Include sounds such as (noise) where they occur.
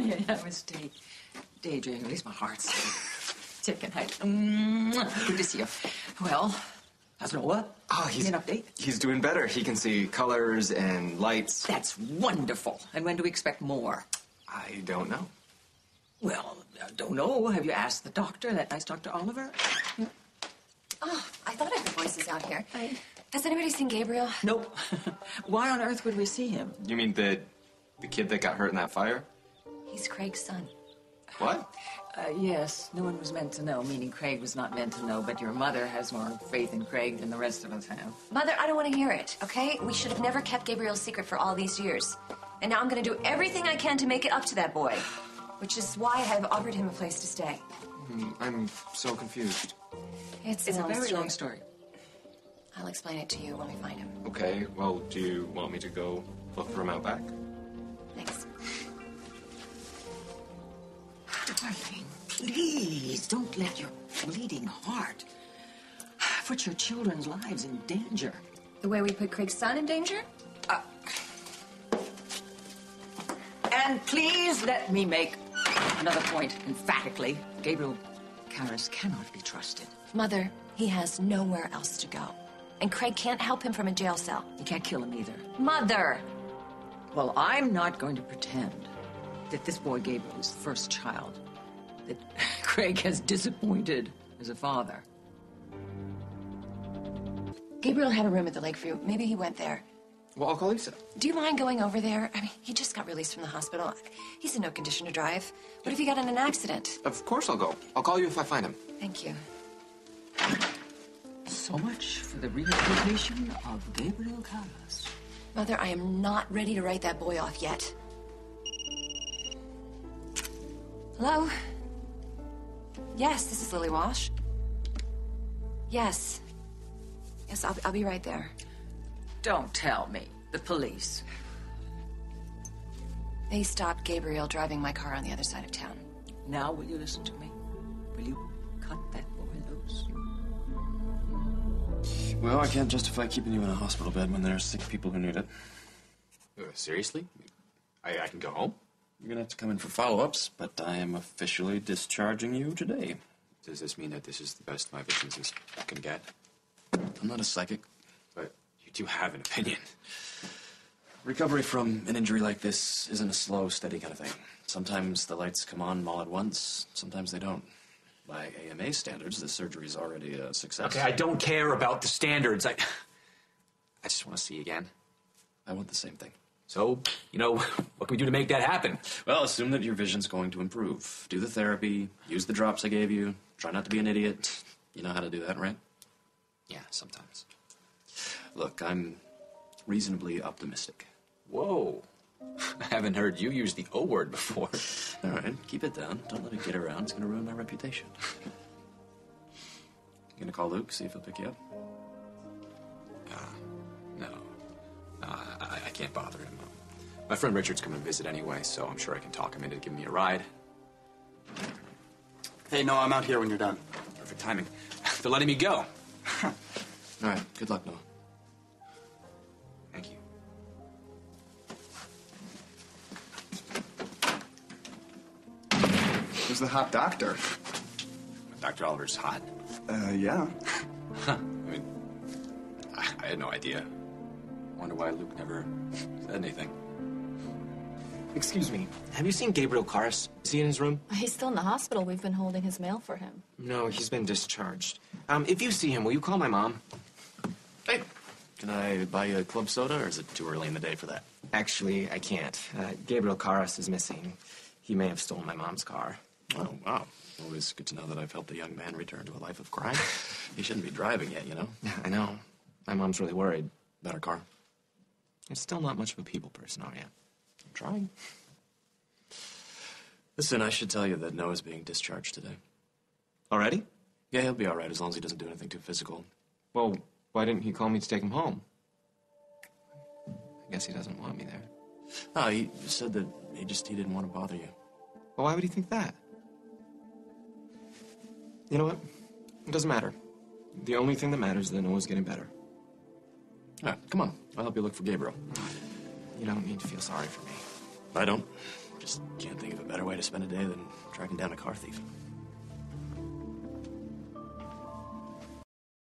(laughs) yeah, I was day, daydreaming. At least my heart's (laughs) ticking. Hey, mwah, Good to see you. Well, how's Noah? Oh, he's Any update. He's doing better. He can see colors and lights. That's wonderful. And when do we expect more? I don't know. Well, I don't know. Have you asked the doctor, that nice Dr. Oliver? Oh, I thought I heard voices out here. Has anybody seen Gabriel? Nope. (laughs) Why on earth would we see him? You mean the the kid that got hurt in that fire? He's Craig's son. What? Uh, yes, no one was meant to know, meaning Craig was not meant to know, but your mother has more faith in Craig than the rest of us have. Mother, I don't want to hear it, okay? We should have never kept Gabriel's secret for all these years. And now I'm going to do everything I can to make it up to that boy. Which is why I have offered him a place to stay. Hmm, I'm so confused. It's, It's a long very story. long story. I'll explain it to you when we find him. Okay, well, do you want me to go look for him out back? Please don't let your bleeding heart put your children's lives in danger. The way we put Craig's son in danger? Uh, and please let me make another point emphatically. Gabriel Karras cannot be trusted. Mother, he has nowhere else to go. And Craig can't help him from a jail cell. You can't kill him either. Mother! Well, I'm not going to pretend that this boy Gabriel is the first child that Craig has disappointed as a father. Gabriel had a room at the Lakeview. Maybe he went there. Well, I'll call Lisa. Do you mind going over there? I mean, he just got released from the hospital. He's in no condition to drive. What if he got in an accident? Of course I'll go. I'll call you if I find him. Thank you. So much for the rehabilitation of Gabriel Karras. Mother, I am not ready to write that boy off yet. Hello? Yes, this is Lily Walsh. Yes. Yes, I'll, I'll be right there. Don't tell me. The police. They stopped Gabriel driving my car on the other side of town. Now, will you listen to me? Will you cut that boy loose? Well, I can't justify keeping you in a hospital bed when there are sick people who need it. Uh, seriously? I, I can go home? You're gonna have to come in for follow-ups, but I am officially discharging you today. Does this mean that this is the best my visions can get? I'm not a psychic. But you do have an opinion. Recovery from an injury like this isn't a slow, steady kind of thing. Sometimes the lights come on all at once, sometimes they don't. By AMA standards, this surgery is already a success. Okay, I don't care about the standards. I, I just want to see you again. I want the same thing. So, you know, (laughs) what can we do to make that happen? Well, assume that your vision's going to improve. Do the therapy, use the drops I gave you, try not to be an idiot. You know how to do that, right? Yeah, sometimes. Look, I'm reasonably optimistic. Whoa. (laughs) I haven't heard you use the O word before. (laughs) All right, keep it down. Don't let it get around. It's going to ruin my reputation. you going to call Luke, see if he'll pick you up? Can't bother him. My friend Richard's coming to visit anyway, so I'm sure I can talk him into giving me a ride. Hey, no, I'm out here when you're done. Perfect timing. (laughs) They're letting me go. (laughs) All right, good luck, Noah. Thank you. Who's the hot doctor? Dr. Oliver's hot. Uh, yeah. (laughs) I mean, I, I had no idea. I wonder why Luke never said anything. Excuse me. Have you seen Gabriel Karras? Is he in his room? He's still in the hospital. We've been holding his mail for him. No, he's been discharged. Um, if you see him, will you call my mom? Hey, can I buy you a club soda, or is it too early in the day for that? Actually, I can't. Uh, Gabriel Karras is missing. He may have stolen my mom's car. Oh, wow. Always good to know that I've helped a young man return to a life of crime. (laughs) he shouldn't be driving yet, you know? Yeah, I know. My mom's really worried. About her car. I'm still not much of a people person, are you? I'm trying. Listen, I should tell you that Noah's being discharged today. Already? Yeah, he'll be all right as long as he doesn't do anything too physical. Well, why didn't he call me to take him home? I guess he doesn't want me there. No, he said that he just he didn't want to bother you. Well, why would he think that? You know what? It doesn't matter. The only thing that matters is that Noah's getting better. All right, come on. I'll help you look for Gabriel. You don't need to feel sorry for me. I don't. Just can't think of a better way to spend a day than tracking down a car thief.